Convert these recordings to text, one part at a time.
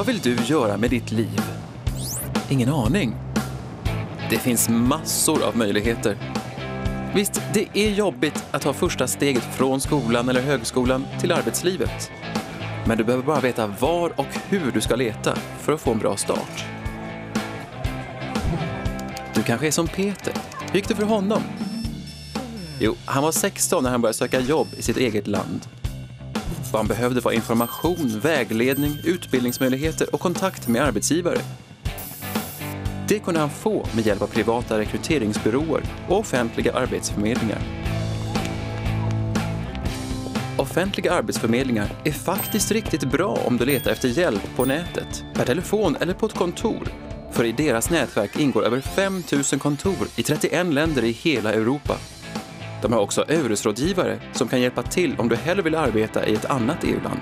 Vad vill du göra med ditt liv? Ingen aning. Det finns massor av möjligheter. Visst, det är jobbigt att ta första steget från skolan eller högskolan till arbetslivet. Men du behöver bara veta var och hur du ska leta för att få en bra start. Du kanske är som Peter. Hur gick det för honom? Jo, han var 16 när han började söka jobb i sitt eget land. Vad han behövde var information, vägledning, utbildningsmöjligheter och kontakt med arbetsgivare. Det kunde han få med hjälp av privata rekryteringsbyråer och offentliga arbetsförmedlingar. Offentliga arbetsförmedlingar är faktiskt riktigt bra om du letar efter hjälp på nätet, per telefon eller på ett kontor. För i deras nätverk ingår över 5 000 kontor i 31 länder i hela Europa. De har också Eurosrådgivare som kan hjälpa till om du hellre vill arbeta i ett annat EU-land.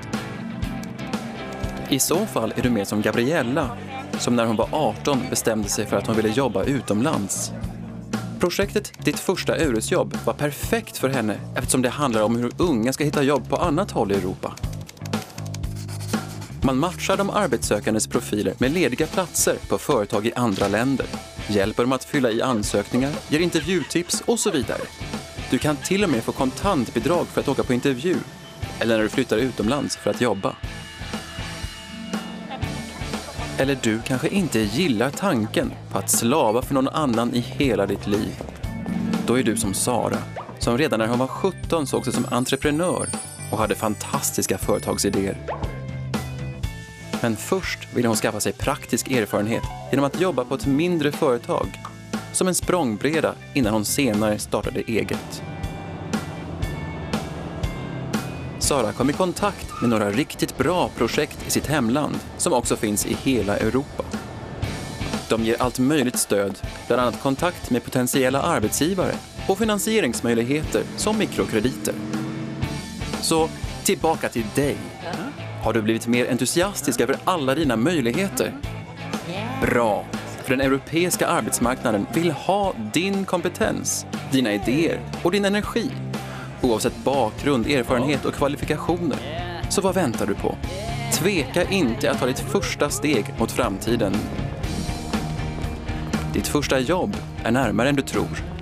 I så fall är du mer som Gabriella, som när hon var 18 bestämde sig för att hon ville jobba utomlands. Projektet Ditt första Eurosjobb var perfekt för henne eftersom det handlar om hur unga ska hitta jobb på annat håll i Europa. Man matchar de arbetssökandes profiler med lediga platser på företag i andra länder, hjälper dem att fylla i ansökningar, ger intervjutips och så vidare. Du kan till och med få kontantbidrag för att åka på intervju eller när du flyttar utomlands för att jobba. Eller du kanske inte gillar tanken på att slava för någon annan i hela ditt liv. Då är du som Sara, som redan när hon var 17 såg sig som entreprenör och hade fantastiska företagsidéer. Men först ville hon skaffa sig praktisk erfarenhet genom att jobba på ett mindre företag som en språngbräda innan hon senare startade eget. Sara kom i kontakt med några riktigt bra projekt i sitt hemland som också finns i hela Europa. De ger allt möjligt stöd, bland annat kontakt med potentiella arbetsgivare och finansieringsmöjligheter som mikrokrediter. Så tillbaka till dig. Har du blivit mer entusiastisk över alla dina möjligheter? Bra, för den europeiska arbetsmarknaden vill ha din kompetens, dina idéer och din energi. Oavsett bakgrund, erfarenhet och kvalifikationer. Så vad väntar du på? Tveka inte att ta ditt första steg mot framtiden. Ditt första jobb är närmare än du tror.